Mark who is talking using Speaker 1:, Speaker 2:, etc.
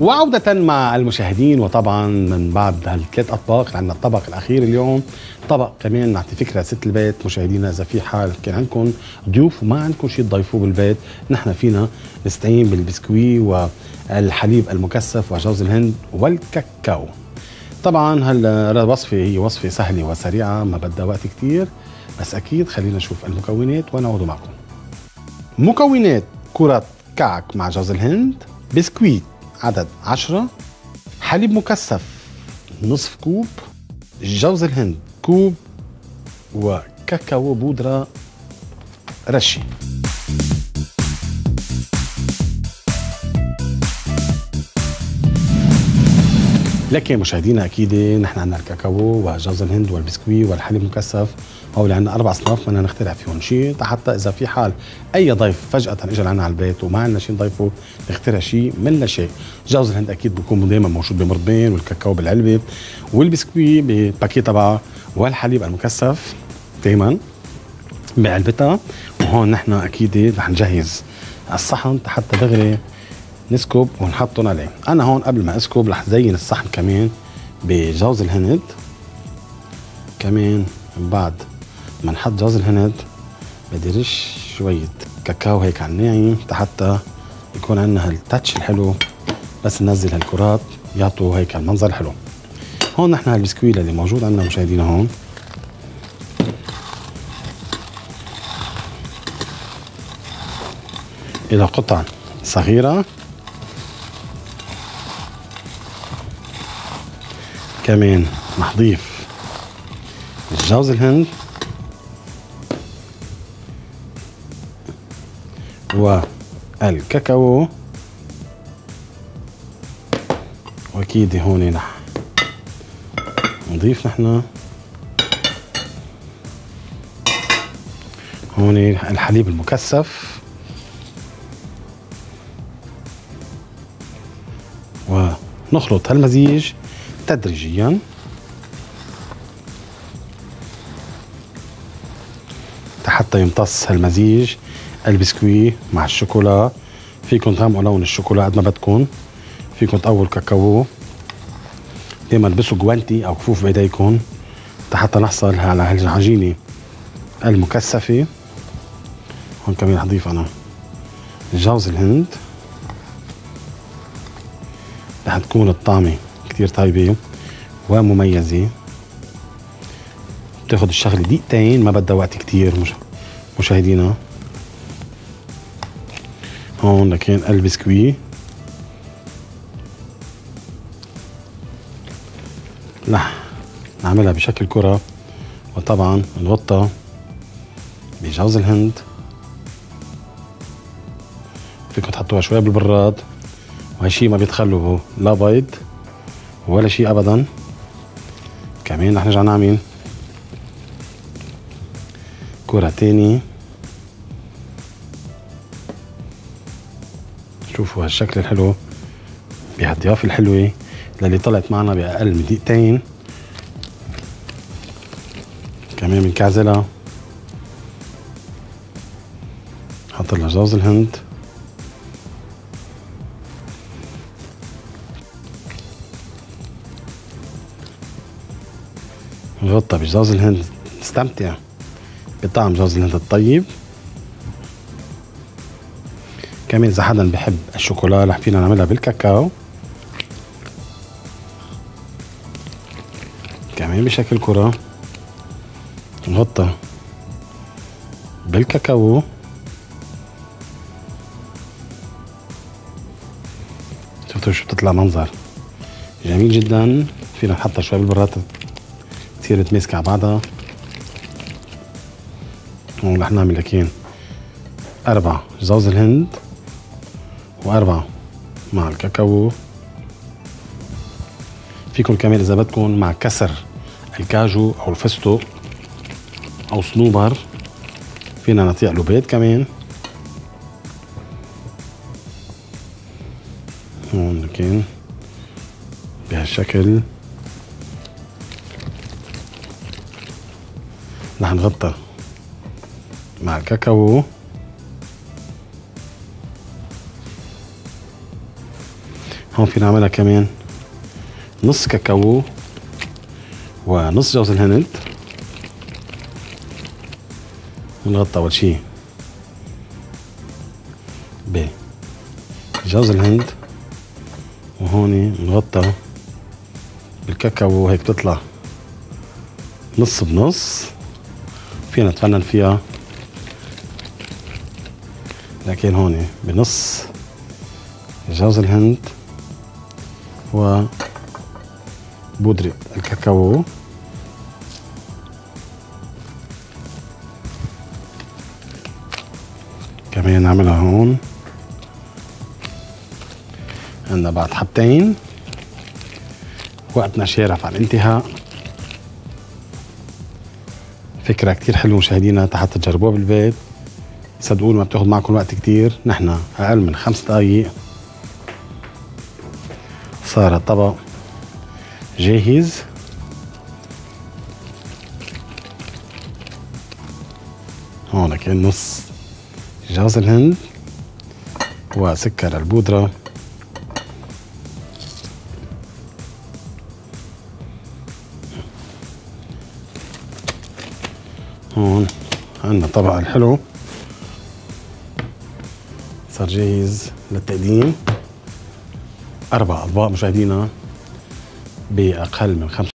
Speaker 1: وعودة مع المشاهدين وطبعا من بعد هالثلاث أطباق عندنا الطبق الأخير اليوم طبق كمان نعطي فكرة ست البيت. مشاهدينا إذا في حال كان عندكم ضيوف وما عندكم شيء تضيفوه بالبيت نحن فينا نستعين بالبسكوي والحليب المكثف وجوز الهند والكاكاو. طبعا هالوصفة هي وصفة سهلة وسريعة ما بدها وقت كثير بس أكيد خلينا نشوف المكونات ونعود معكم. مكونات كرة كعك مع جوز الهند بسكويت عدد 10 حليب مكثف نصف كوب جوز الهند كوب وكاكاو بودرة رشي. لكن مشاهدينا أكيد نحن عندنا الكاكاو وجوز الهند والبسكويت والحليب المكثف. هول عندنا أربع أصناف بدنا نخترع فيهم شيء حتى إذا في حال أي ضيف فجأة اجى لنا على البيت وما عندنا شيء نضيفه نخترع شيء من لا شيء جوز الهند أكيد بيكون دائما موجود بمرضين والكاكاو بالعلبة والبسكوي بباكيت تبعه والحليب المكثف دائما بعلبتها. وهون نحن أكيد رح نجهز الصحن حتى دغري نسكب ونحطهم عليه. أنا هون قبل ما اسكب رح زين الصحن كمان بجوز الهند. كمان بعد ما نحط جوز الهند بدي رش شوية كاكاو هيك على الناعم حتى يكون عندنا هالتاتش الحلو. بس ننزل هالكرات يعطوا هيك المنظر الحلو. هون نحن هالبسكويت اللي موجود عندنا مشاهدينا هون. إلى قطع صغيرة. كمان نضيف جوز الهند. والكاكاو. وأكيد هون نح نضيف نحن. هون الحليب المكثف. ونخلط هالمزيج تدريجيا. حتى يمتص هالمزيج البسكوي مع الشوكولا. فيكم تغمقوا لون الشوكولا قد ما بدكم فيكم تقووا الكاكاو. دائما البسوا جوانتي أو كفوف بايديكم حتى نحصل على هالعجينه المكثفة. هون كمان حضيف أنا. جوز الهند. رح تكون الطعمة. كثير طيبه ومميزه بتاخذ الشغله دقيقتين ما بدها وقت كثير مشاهدينا. هون لكن البسكوي رح نعملها بشكل كرة. وطبعا نغطى بجوز الهند. فيكم تحطوها شوي بالبراد. وهالشي ما بيتخلوا لا بيض. ولا شيء ابدا. كمان رح نرجع نعمل. كرة تاني شوفوا هالشكل الحلو. بهالضيافة الحلوة اللي طلعت معنا بأقل من دقيقتين. كمان بنكعزلها حط لها جوز الهند. نغطى بجوز الهند نستمتع بطعم جوز الهند الطيب كمان إذا حدا بحب الشوكولا رح فينا نعملها بالكاكاو. كمان بشكل كرة نغطى بالكاكاو. شفتوا شو بتطلع منظر؟ جميل جدا. فينا نحطها شوي بالبراد تصير تماسك على بعضها. هون رح نعمل اكين أربعة جوز الهند وأربعة مع الكاكاو. فيكم كمان إذا بدكم مع كسر الكاجو أو الفستق أو صنوبر. فينا نعطيه بيض كمان. هون كان بهالشكل. رح نغطى مع الكاكاو. هون في نعملها كمان نص كاكاو ونص جوز الهند. بنغطى أول شي بجوز الهند. وهون بنغطى بالكاكاو هيك بتطلع نص بنص. فينا نتفنن فيها. لكن هون بنص جوز الهند و بودرة الكاكاو. كمان نعملها هون. عندنا بعد حبتين. وقتنا شارف على الانتهاء فكرة كتير حلوة مشاهدينا تحت تجربوها بالبيت. صدقوني ما بتاخذ معكم وقت كتير. نحن أقل من خمس دقايق. صار الطبق جاهز. هون كان نص جوز الهند وسكر البودرة. هون. عندنا طبق الحلو. صار جاهز للتقديم. أربع أطباق مشاهدينا بأقل من خمس